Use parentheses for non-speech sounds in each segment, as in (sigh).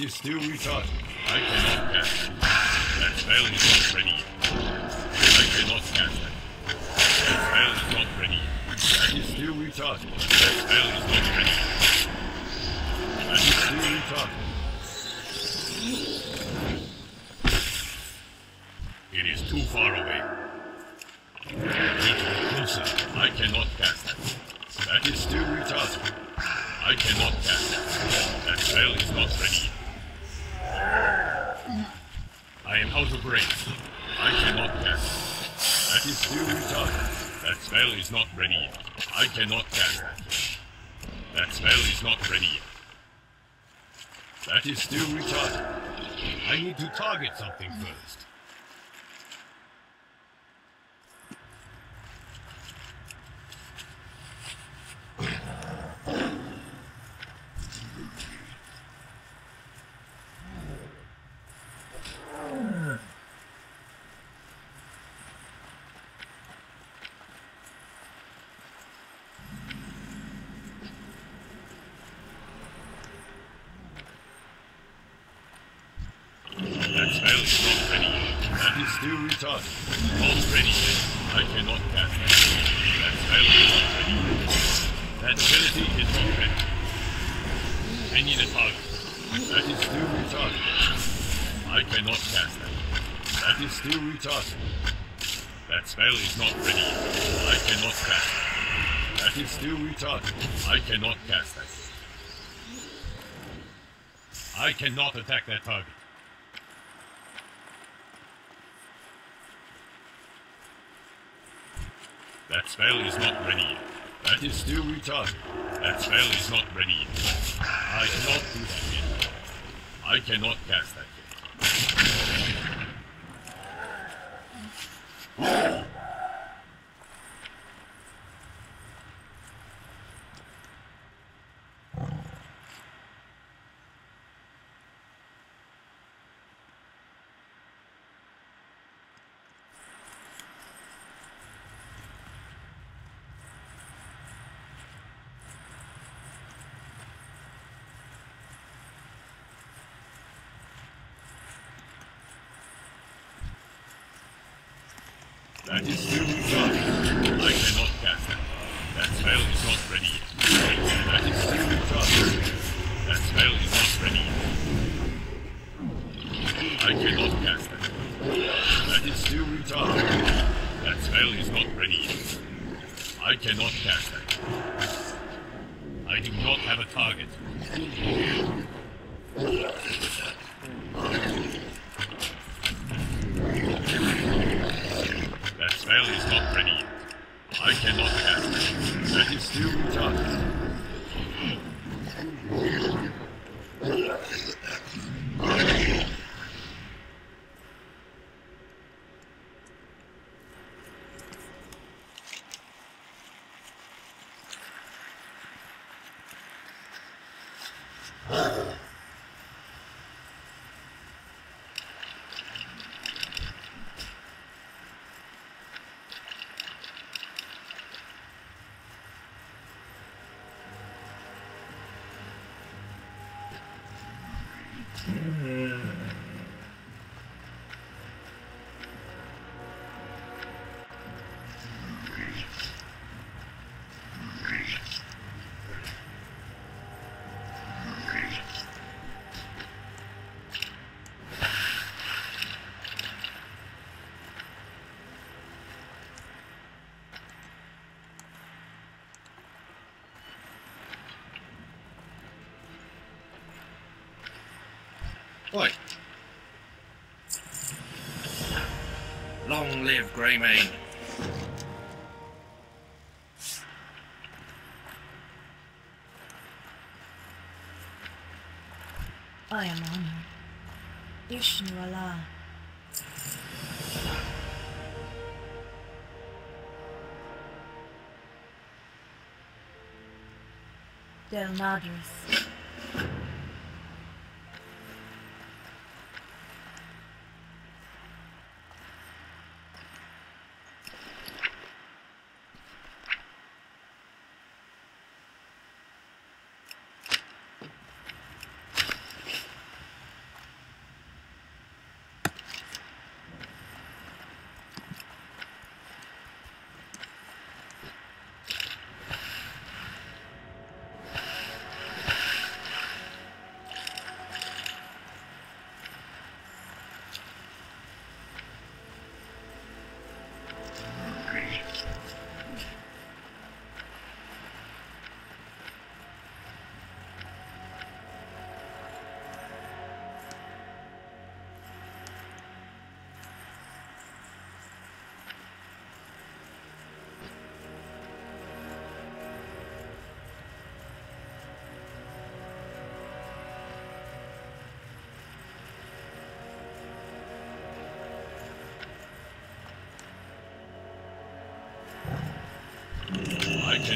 That is still retarded. I cannot cast it. That spell is not ready. I cannot cast it. That spell is not ready. That is still retarded. That spell is not ready. That is still retarded. It is too far away. Closer. I cannot cast that. That is still retarded. I cannot cast that. That spell is not ready. Range. I cannot cast. That is still retarded. That spell is not ready yet. I cannot that. That spell is not ready yet. That is still retarded. I need to target something first. That spell is not ready yet. That is still retarded. Not ready yet. I cannot cast that. That spell is not ready. That ability is not ready. I need a target. That is still retarded. I cannot cast that. That is still retarded. That spell is not ready. I cannot cast that. That is still retarded. I cannot cast that. I cannot attack that target. That spell is not ready yet. That is still retarded. That spell is not ready yet. I cannot do that yet. I cannot cast that yet. That is still retarded. I Mm-hmm. Oi. Long live Greymane. I am honored. Ishnu-alah. Del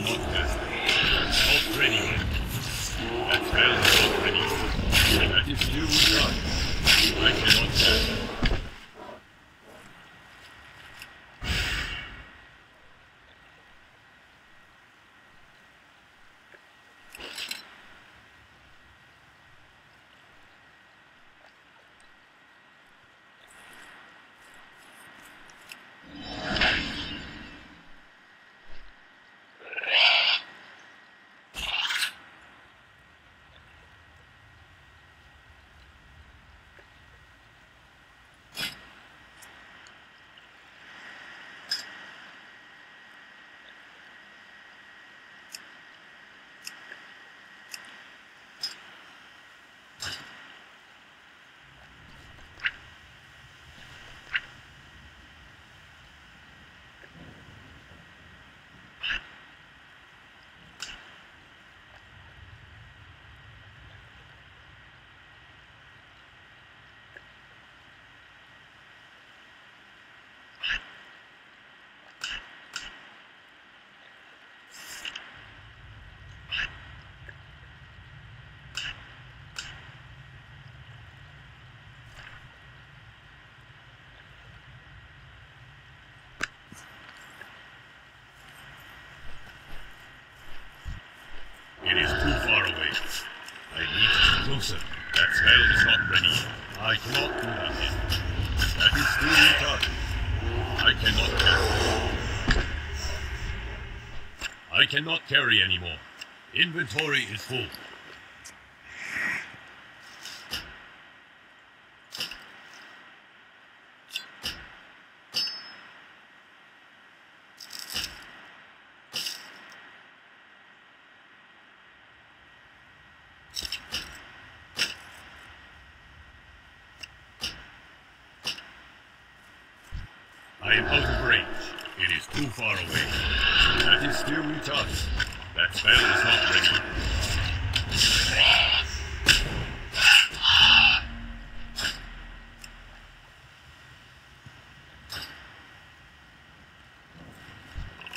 cast that. Not ready. That is not ready. That is still done. I cannot cast that. It is too far away. I to. That spell is not ready. I cannot do that yet. That is still retarded. I cannot carry. I cannot carry anymore. Inventory is full. I am out of range. It is too far away. That is still retarded. That spell is not ready.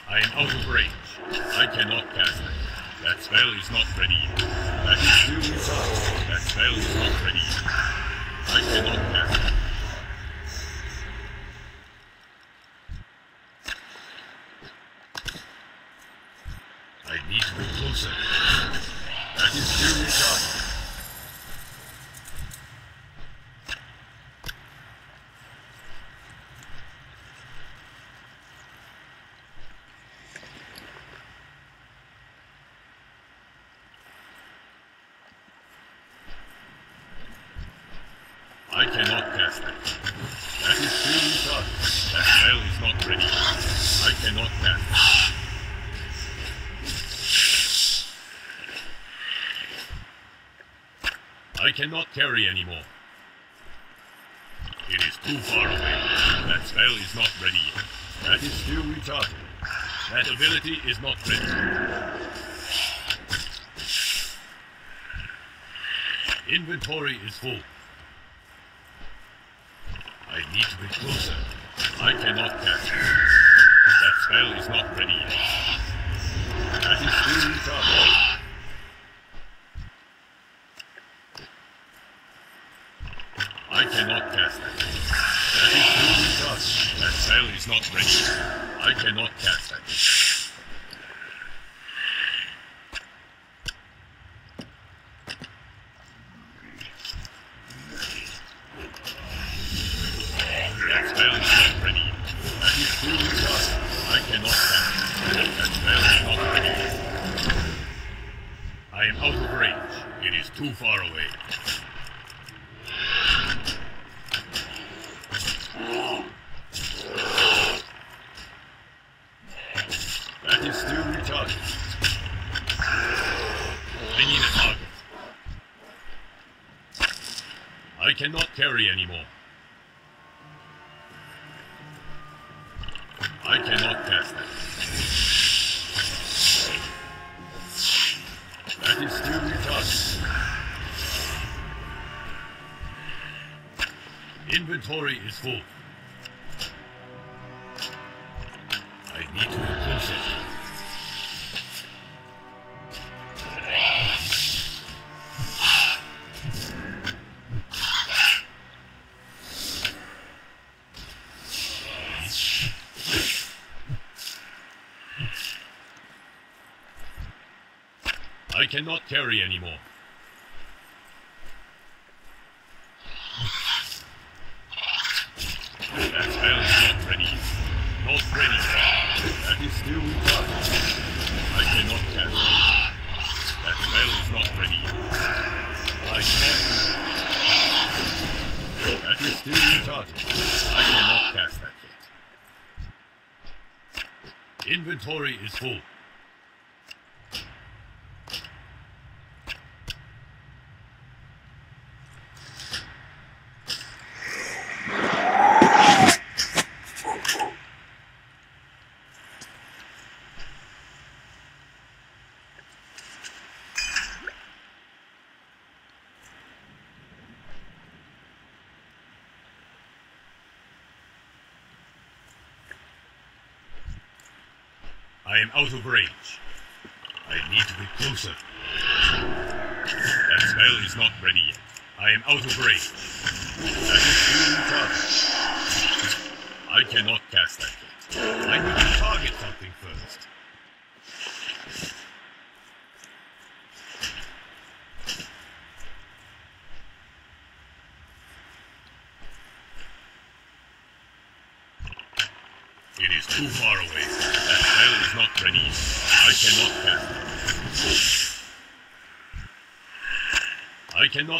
I am out of range. I cannot cast it. That spell is not ready. That is still retarded. That spell is not ready. I cannot cast it. Be closer. Is still retarded. I cannot cast that. That is still retarded. That spell is not ready. I cannot cast it. I cannot carry anymore. It is too far away. That spell is not ready. Yet. That is still retarded. That ability is not ready. Inventory is full. I need to be closer. I cannot catch. That spell is not ready yet. That is still retarded. I cannot cast that. That is too retarded. That spell is not ready. I cannot cast that. That spell is not ready. That is too retarded. I cannot cast it. That spell is not ready. I am out of range. It is too far away. That is still retarded. I need a target. I cannot carry anymore. full. I need to close it. I cannot carry anymore. I am out of range. I need to be closer. That spell is not ready yet. I am out of range. That is too. I cannot cast that yet. I need to target something first.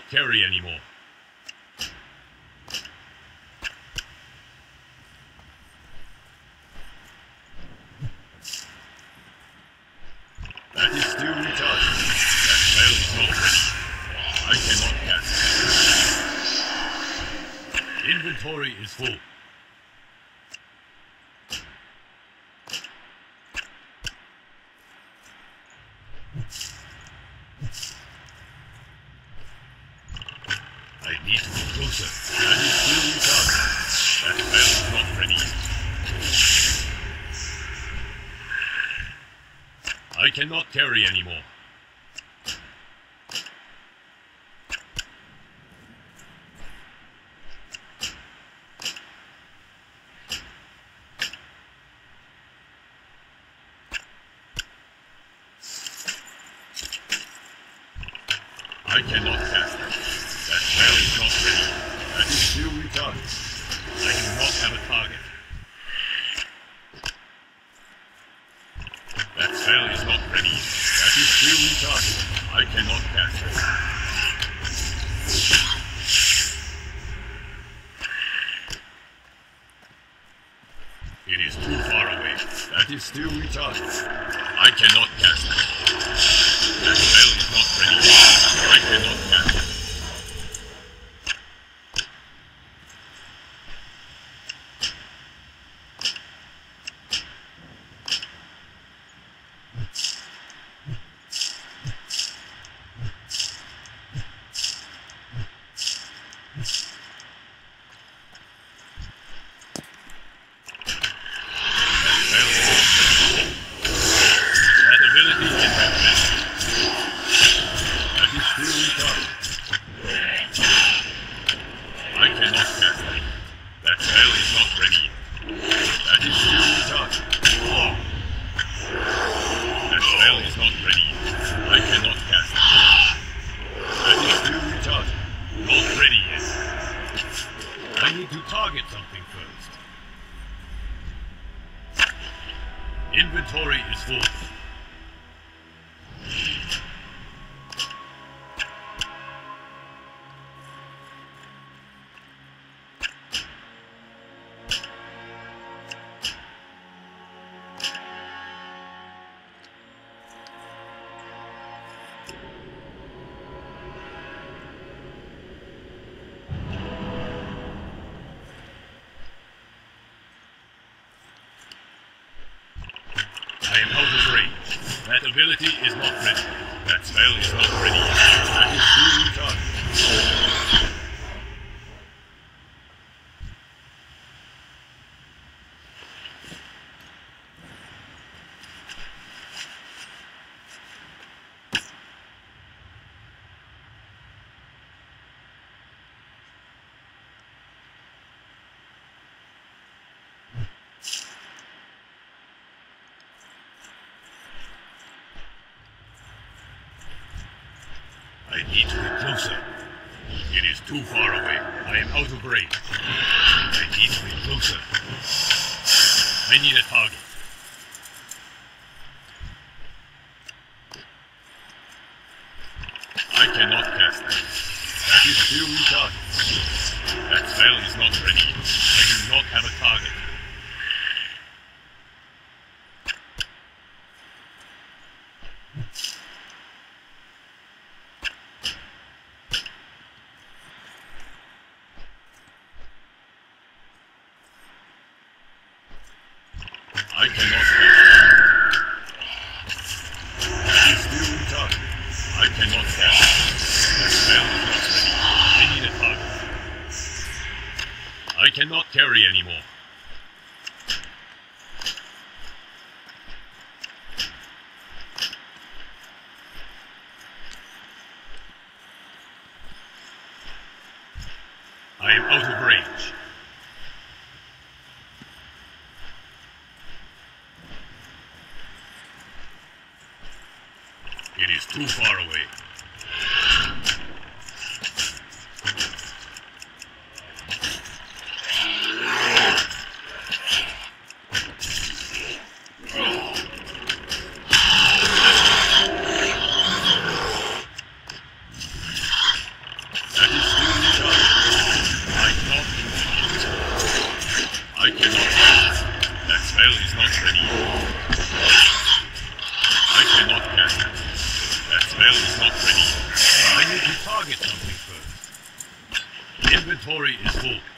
carry anymore. cannot carry anymore. ability is not ready. That spell is not ready yet. That is too retarded. too far away. inventory is full.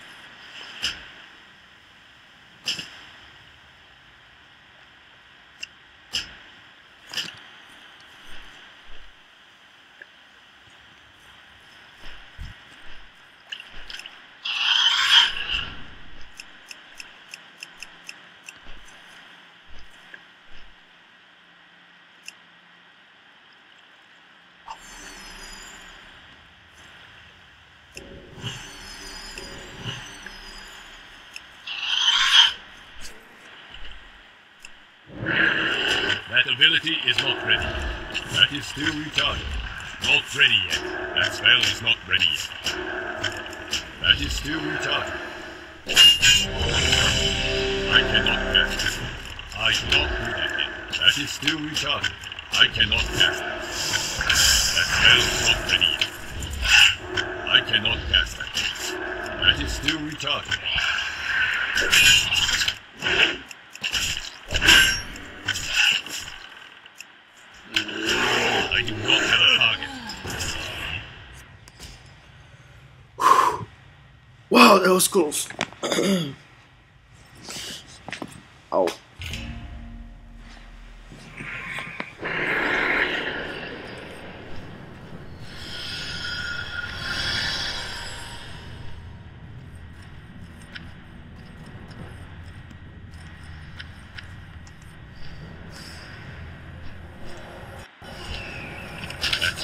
ability is not ready yet. That is still retarded. Not ready yet. That spell is not ready yet. That is still retarded. I cannot cast this one. I cannot do that yet. That is still retarded. I cannot cast that. That spell is not ready yet. I cannot cast that. That is still retarded.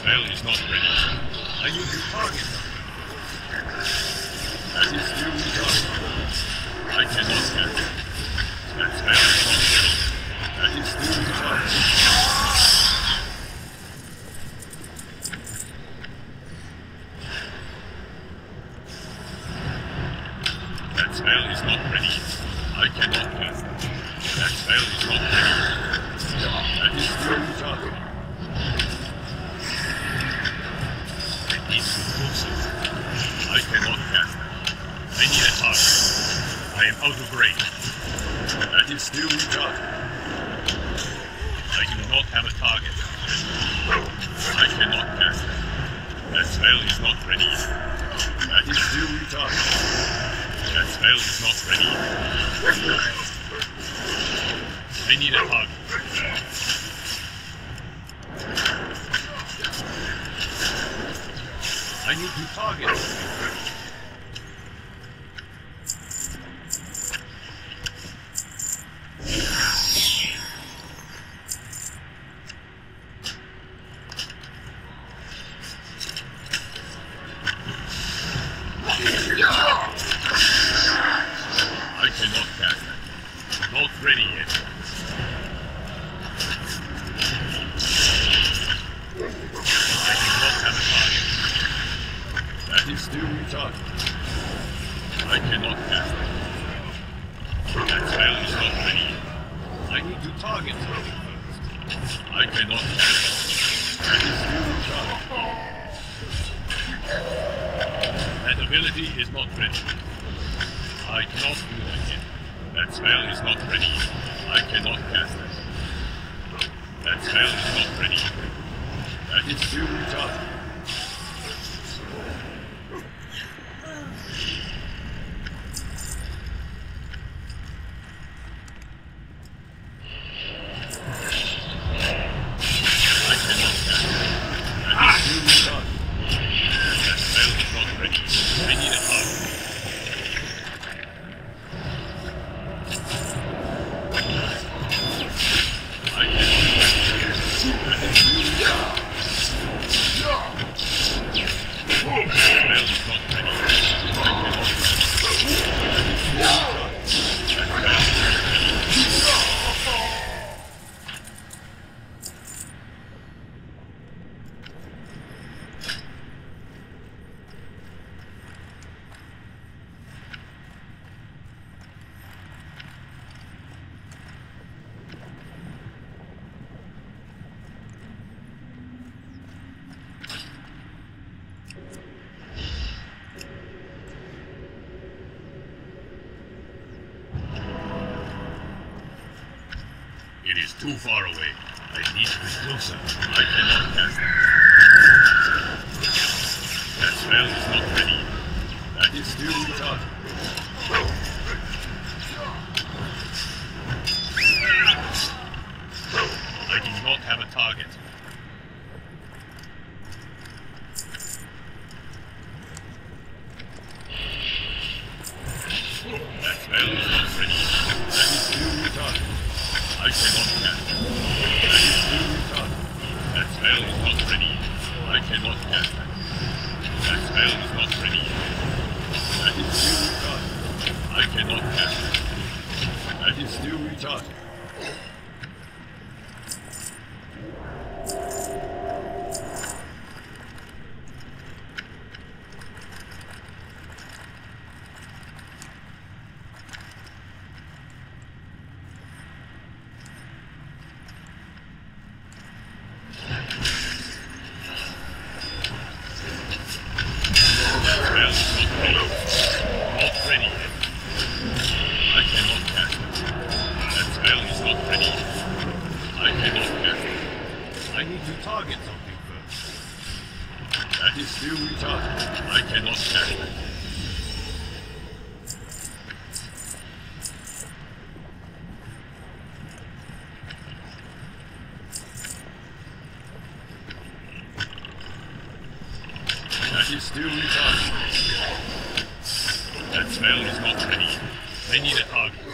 Israel is not ready. I need depart from. That is your God. I cannot help. too far away. I need to be closer. I cannot pass them. That smell is not ready. That is still in. still retarded. That smell is not ready. They need a hug.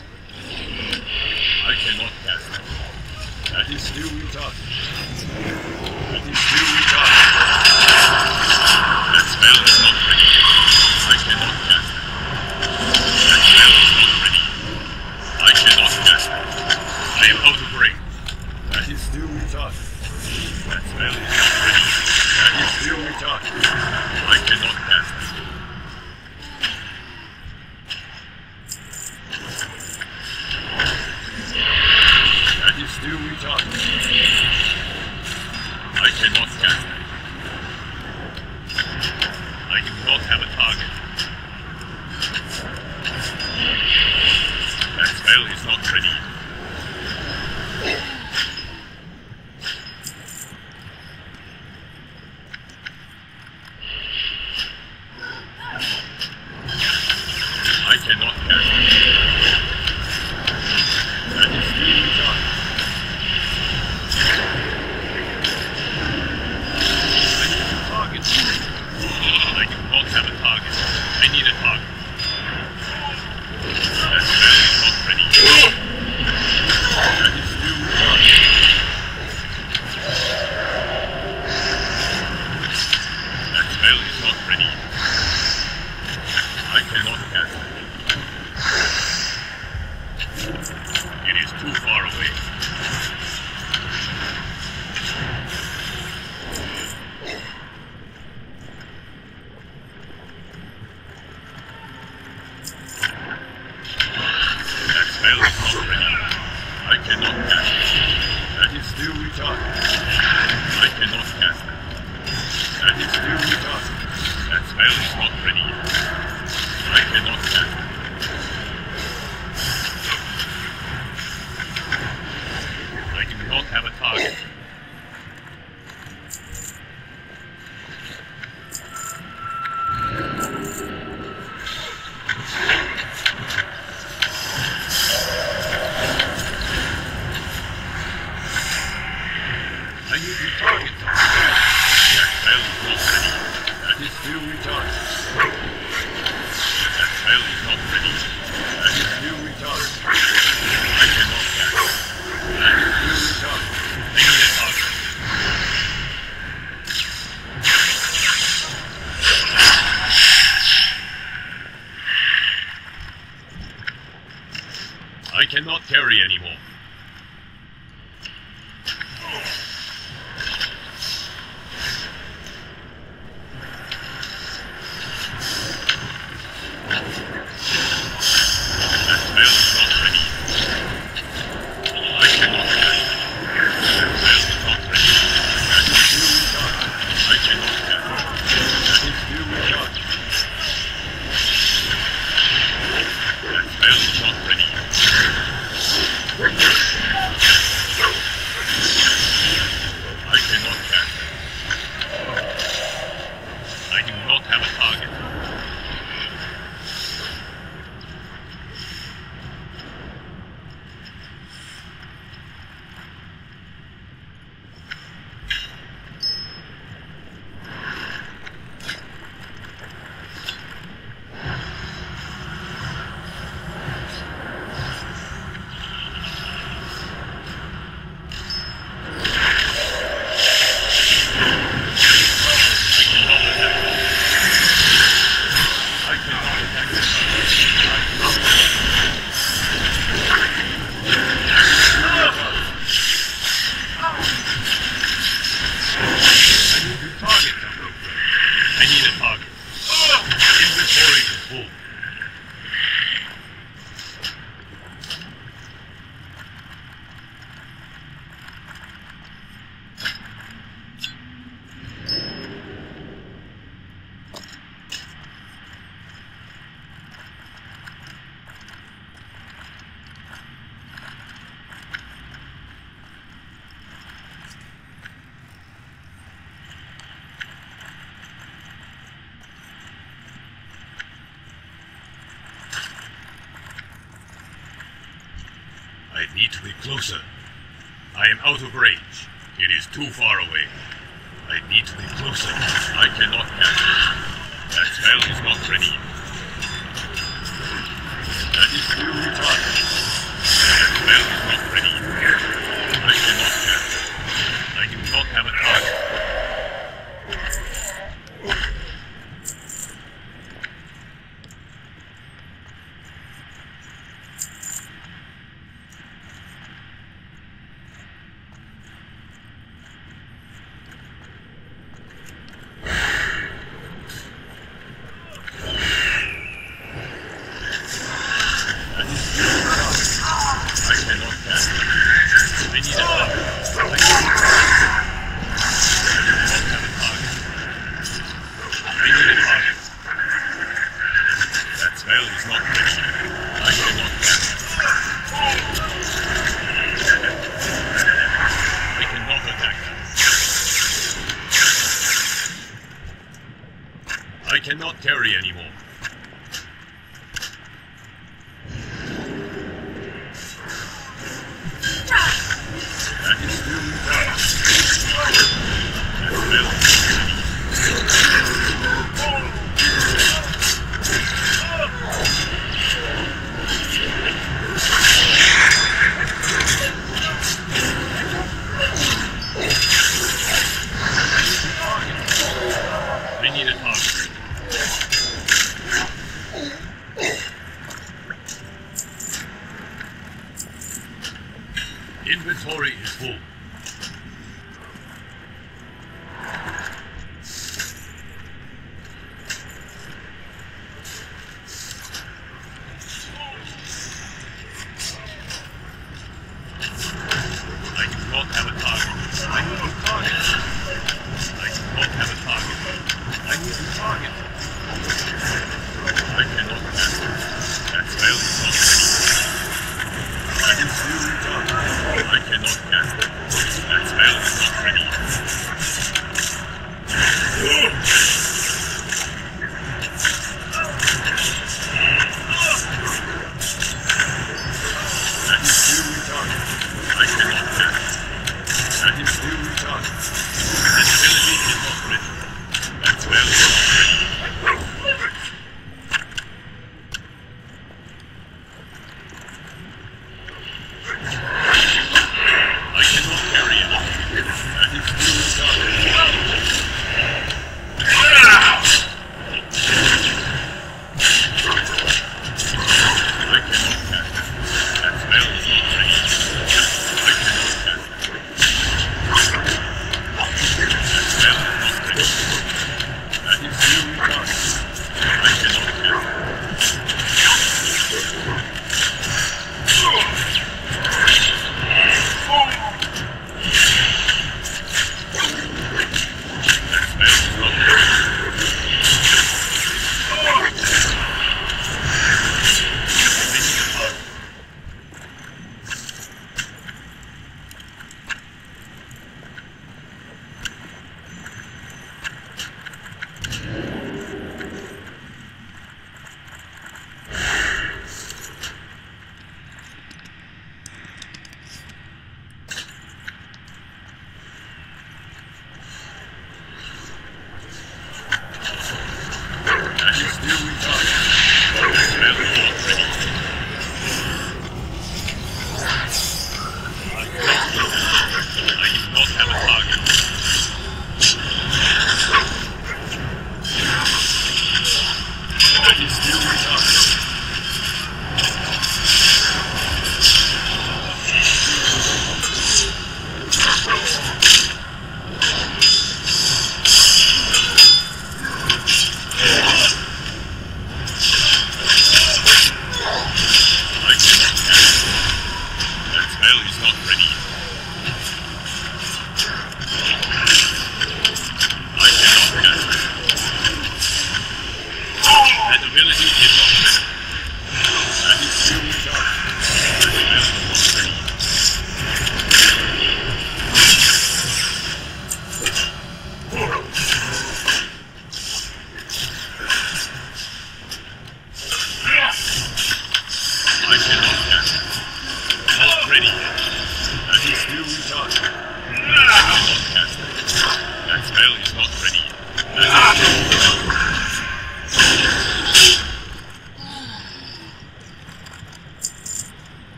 Eatly closer. I am out of range. It is too far away. I need to be closer. I cannot catch. it. That spell is not ready. That is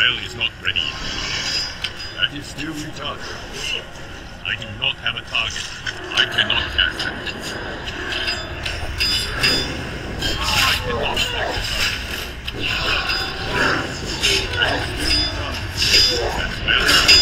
well is not ready. That is still retarded. I do not have a target. I cannot catch I cannot catch. That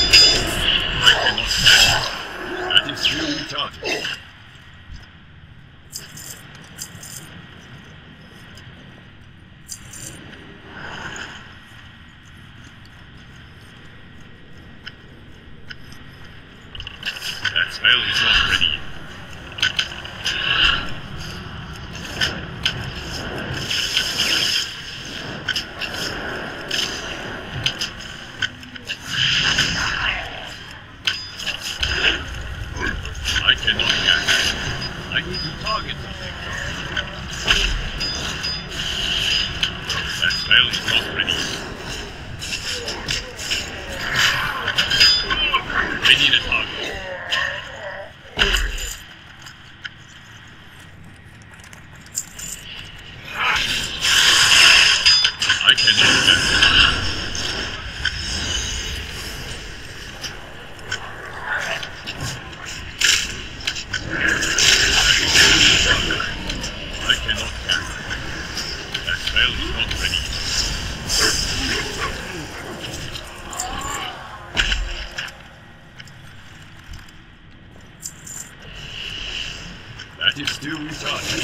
is still recharging.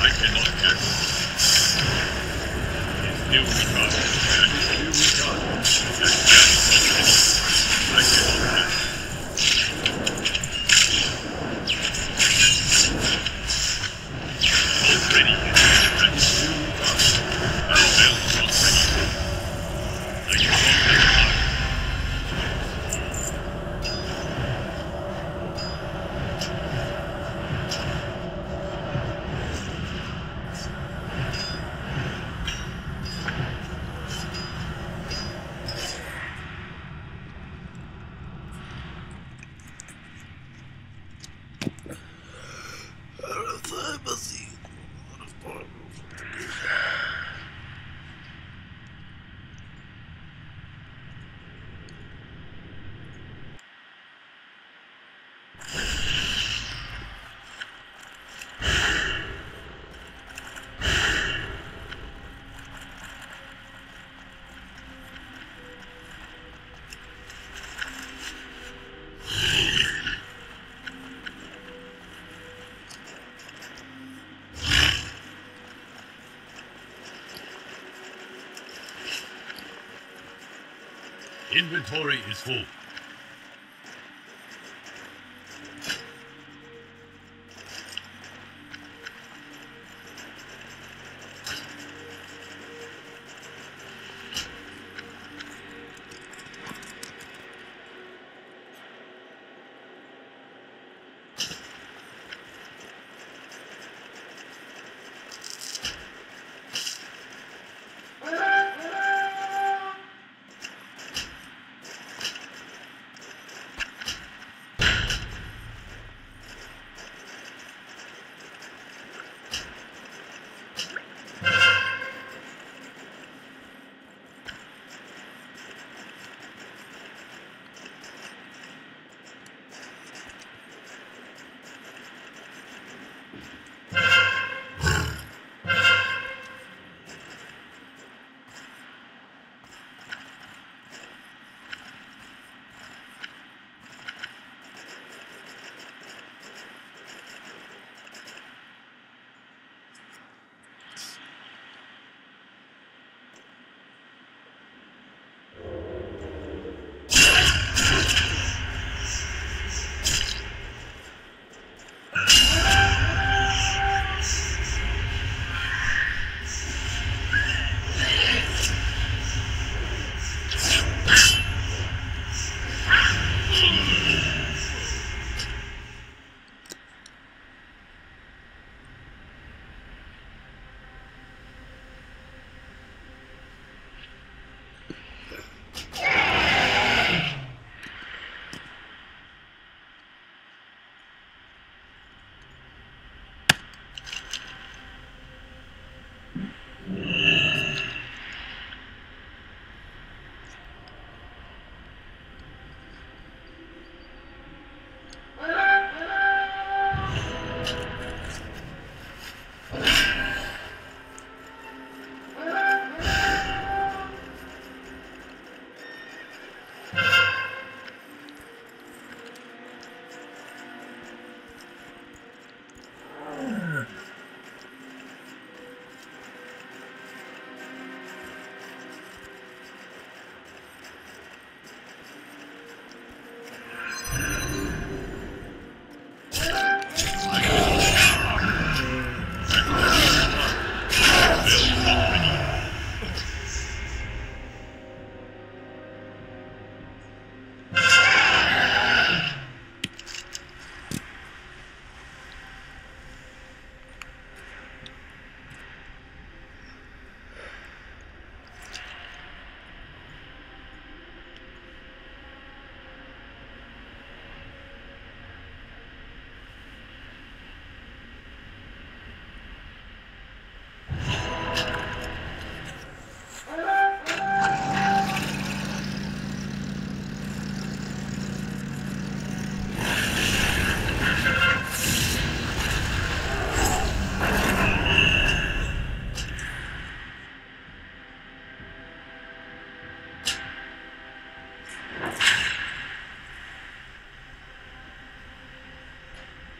I cannot check. It's still recharging. inventory is full.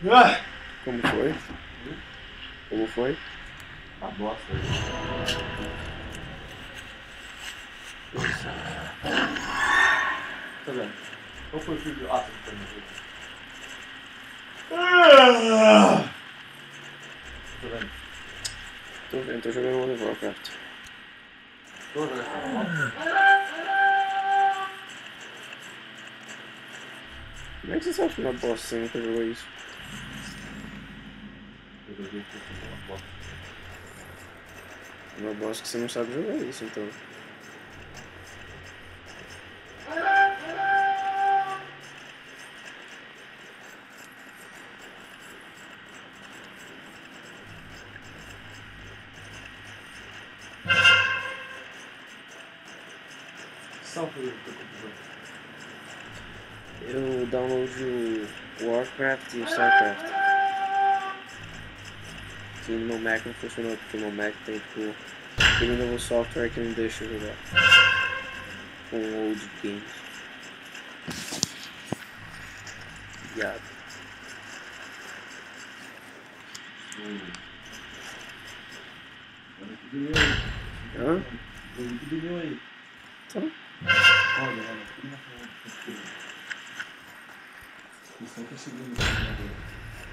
Como foi? Como foi? Uma bosta. Tá vendo? Qual foi o vídeo? Ah. Tá vendo? Tô vendo, tô jogando World of Warcraft. Tô vendo. Como é que você sabe que uma bosta você nunca jogou isso? Bosta. Uma bosta que você não sabe jogar isso, então. Mac não funcionou, porque meu Mac tem tipo ele novo software que não deixa jogar com um old games. Viado. Hum. Olha que bilhão aí. Hã? Olha que bilhão aí. Tá. Olha, olha. Eles estão conseguindo.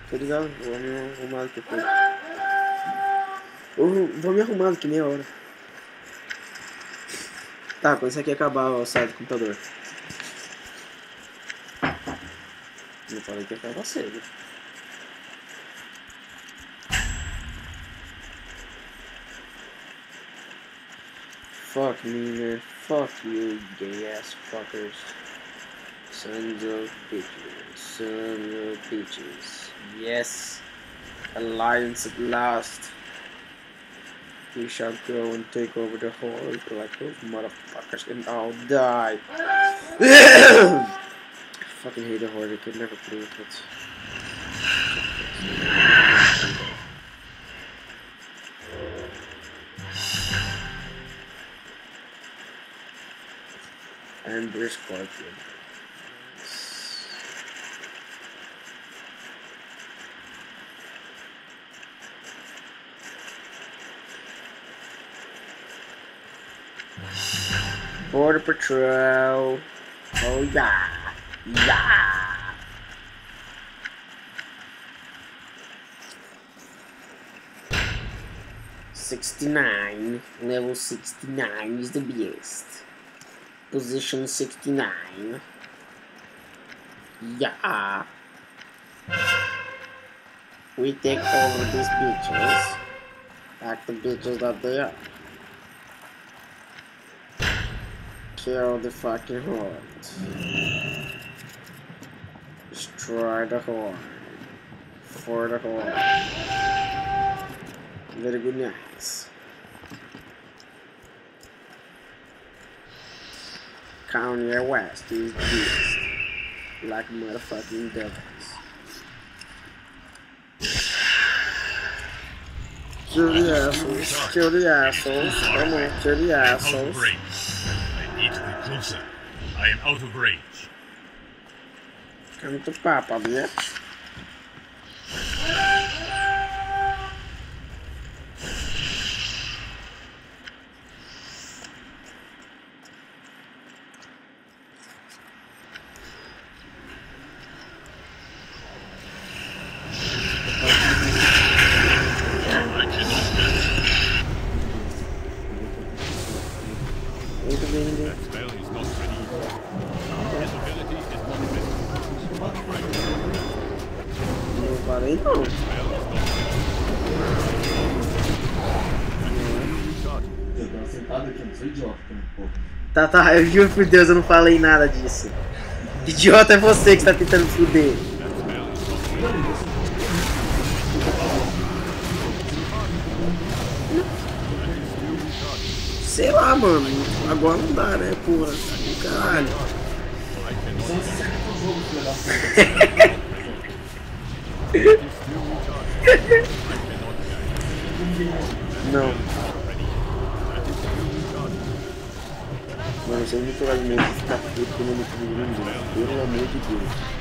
Tô ligado, vou arrumar aqui depois. Eu vou me arrumar daqui meia hora. Tá, quando isso aqui acabar o site do computador. Não falei que ia acabar cedo. Fuck me, man. Fuck you, gay ass fuckers. Sons of bitches. Sons of bitches. Yes. Alliance at last. We shall go and take over the whole like those motherfuckers and I'll die. I (coughs) fucking hate the horde. I could never play with it. Ember Scorpion. Border Patrol. Oh yeah. Yeah. Sixty-nine. Level sixty-nine is the best. Position sixty-nine. Yeah. We take over these bitches. Like the bitches that they are. Kill the fucking horde. Destroy the horde. For the horde. Very good nice. Kanye West is beast. Like motherfucking devils. Kill the assholes. Kill the assholes. Come on, kill the assholes. Need to be closer. I am out of range. Come to Papa, bitch. Tá, eu juro por Deus, eu não falei nada disso. Idiota é você que está tentando fuder. Sei lá, mano. Agora não dá, né, porra? Caralho. (laughs) Mano, você muito vai mesmo ficar puto quando eu não comigo ninguém. Pelo amor de Deus.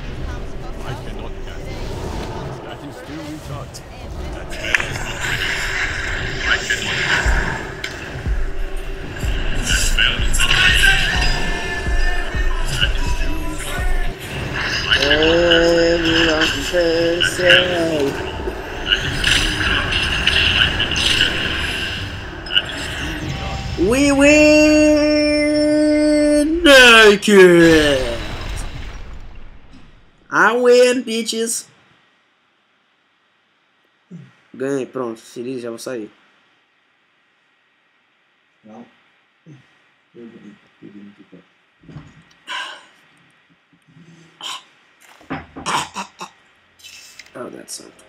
We win! bitches! I win, bitches! Ganhei, pronto, se já vou sair. Não. Eu. Oh, that's something.